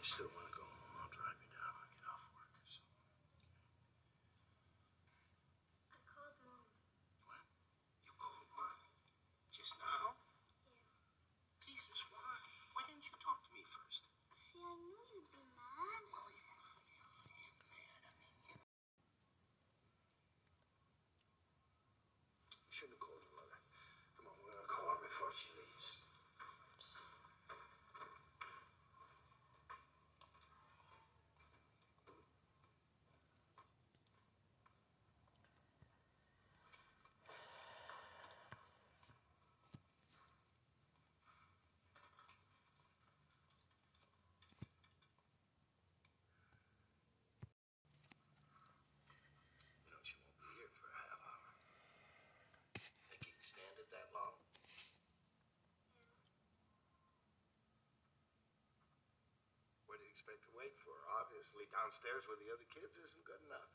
you still want. expect to wait for. Obviously, downstairs with the other kids isn't good enough.